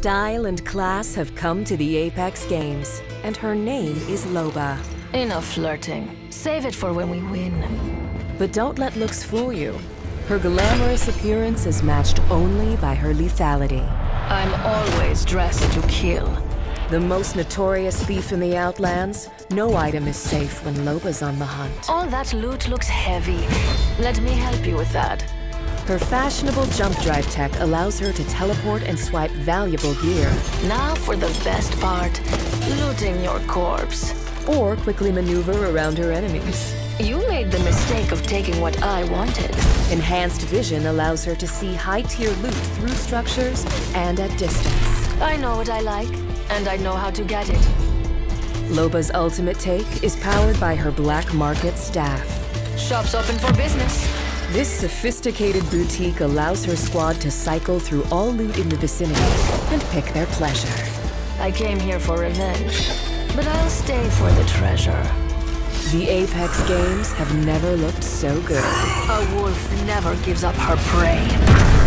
Style and class have come to the Apex Games, and her name is Loba. Enough flirting. Save it for when we win. But don't let looks fool you. Her glamorous appearance is matched only by her lethality. I'm always dressed to kill. The most notorious thief in the Outlands, no item is safe when Loba's on the hunt. All that loot looks heavy. Let me help you with that. Her fashionable jump drive tech allows her to teleport and swipe valuable gear. Now for the best part. Looting your corpse. Or quickly maneuver around her enemies. You made the mistake of taking what I wanted. Enhanced vision allows her to see high-tier loot through structures and at distance. I know what I like, and I know how to get it. Loba's ultimate take is powered by her black market staff. Shop's open for business. This sophisticated boutique allows her squad to cycle through all loot in the vicinity and pick their pleasure. I came here for revenge, but I'll stay for the treasure. The Apex Games have never looked so good. A wolf never gives up her prey.